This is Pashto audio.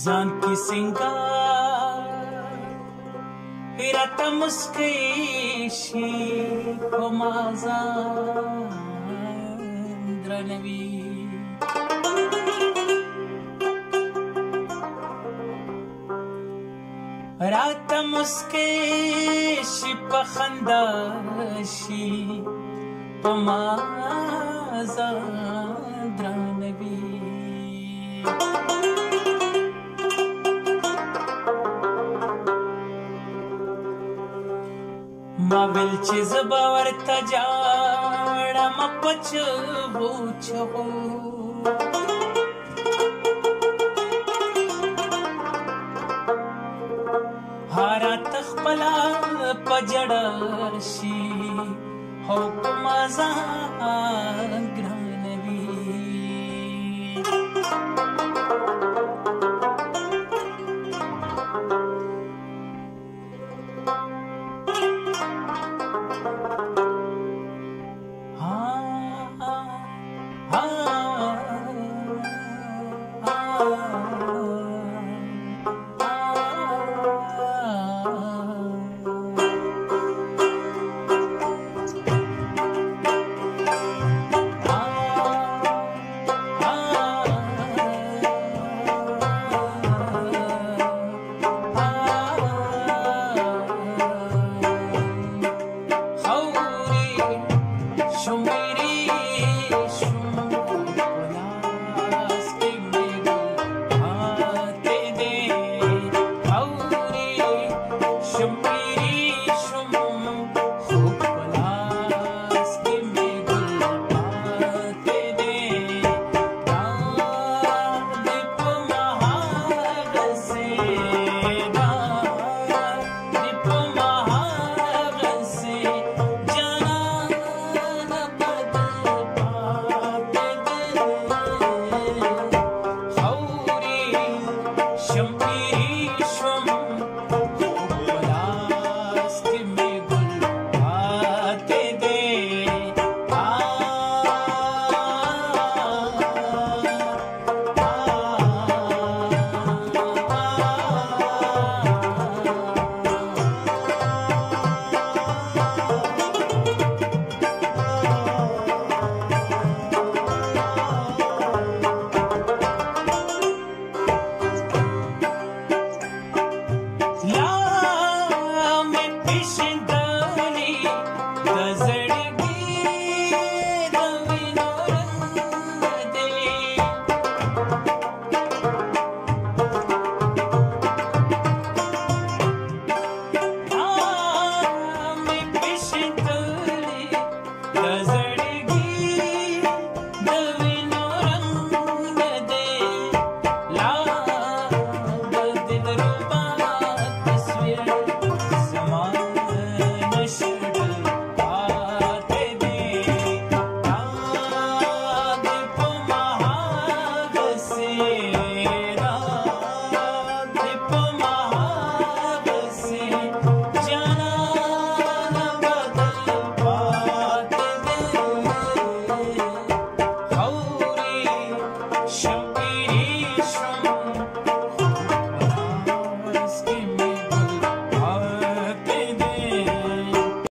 Zanki Singh بیرته مسکی شي په مازان درنوي راته مسکی شي په خندا شي په مازان درنوي ما ویل چې زبا ورته جاړم پچ بوچو هارا تخپلا پجړ شي حکم ازان ګران وی thank you me. the see.